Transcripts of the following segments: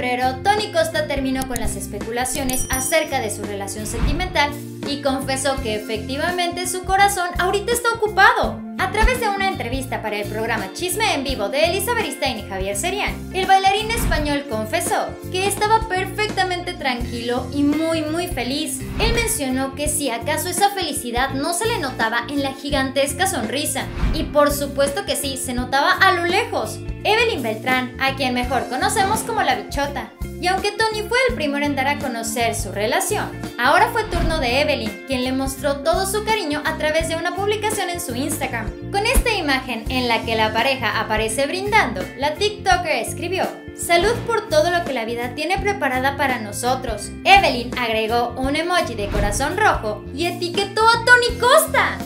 febrero, Tony Costa terminó con las especulaciones acerca de su relación sentimental y confesó que efectivamente su corazón ahorita está ocupado. A través de una entrevista para el programa Chisme en Vivo de Elizabeth Stein y Javier Serian, el bailarín español confesó que estaba perfectamente tranquilo y muy muy feliz. Él mencionó que si acaso esa felicidad no se le notaba en la gigantesca sonrisa, y por supuesto que sí, se notaba a lo lejos. Evelyn Beltrán, a quien mejor conocemos como la bichota, y aunque Tony fue el primero en dar a conocer su relación, ahora fue turno de Evelyn, quien le mostró todo su cariño a través de una publicación en su Instagram. Con esta imagen en la que la pareja aparece brindando, la TikToker escribió, Salud por todo lo que la vida tiene preparada para nosotros. Evelyn agregó un emoji de corazón rojo y etiquetó a Tony Costa.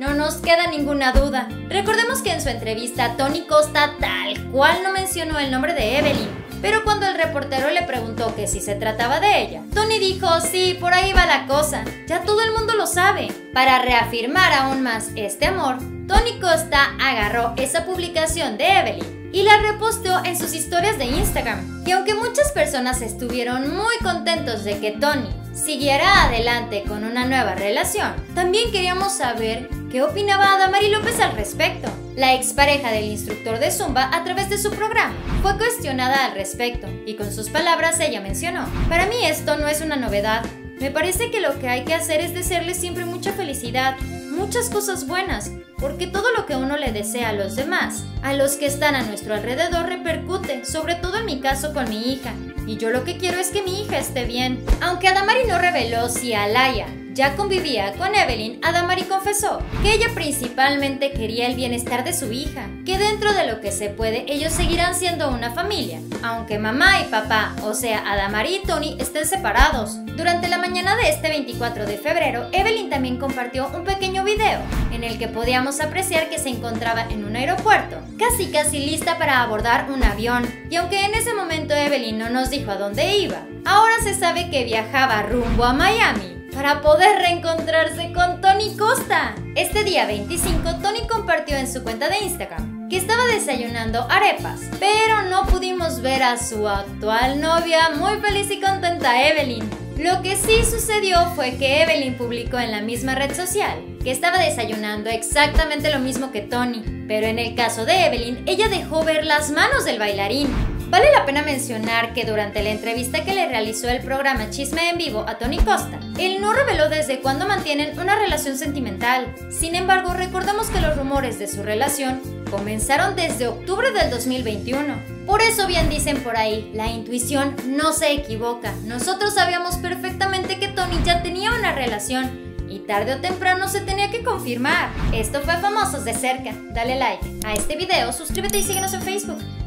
No nos queda ninguna duda. Recordemos que en su entrevista Tony Costa tal cual no mencionó el nombre de Evelyn, pero cuando el reportero le preguntó que si se trataba de ella, Tony dijo, sí, por ahí va la cosa, ya todo el mundo lo sabe. Para reafirmar aún más este amor, Tony Costa agarró esa publicación de Evelyn y la reposteó en sus historias de Instagram. Y aunque muchas personas estuvieron muy contentos de que Tony siguiera adelante con una nueva relación, también queríamos saber qué opinaba Adamari López al respecto. La expareja del instructor de Zumba, a través de su programa, fue cuestionada al respecto y con sus palabras ella mencionó, para mí esto no es una novedad, me parece que lo que hay que hacer es desearle siempre mucha felicidad, muchas cosas buenas, porque todo lo que uno le desea a los demás, a los que están a nuestro alrededor, repercute, sobre todo en mi caso con mi hija. Y yo lo que quiero es que mi hija esté bien. Aunque Adamari no reveló si Alaya ya convivía con Evelyn, Adamari confesó que ella principalmente quería el bienestar de su hija, que dentro de lo que se puede ellos seguirán siendo una familia, aunque mamá y papá, o sea Adamari y Tony, estén separados. Durante la mañana de este 24 de febrero, Evelyn también compartió un pequeño video en el que podíamos apreciar que se encontraba en un aeropuerto, casi casi lista para abordar un avión, y aunque en ese momento Evelyn no nos dijo a dónde iba, ahora se sabe que viajaba rumbo a Miami para poder reencontrarse con Tony Costa. Este día 25, Tony compartió en su cuenta de Instagram que estaba desayunando arepas, pero no pudimos ver a su actual novia muy feliz y contenta Evelyn. Lo que sí sucedió fue que Evelyn publicó en la misma red social que estaba desayunando exactamente lo mismo que Tony, pero en el caso de Evelyn, ella dejó ver las manos del bailarín. Vale la pena mencionar que durante la entrevista que le realizó el programa Chisme en Vivo a Tony Costa, él no reveló desde cuándo mantienen una relación sentimental. Sin embargo, recordemos que los rumores de su relación comenzaron desde octubre del 2021. Por eso bien dicen por ahí, la intuición no se equivoca. Nosotros sabíamos perfectamente que Tony ya tenía una relación y tarde o temprano se tenía que confirmar. Esto fue Famosos de cerca. Dale like a este video, suscríbete y síguenos en Facebook.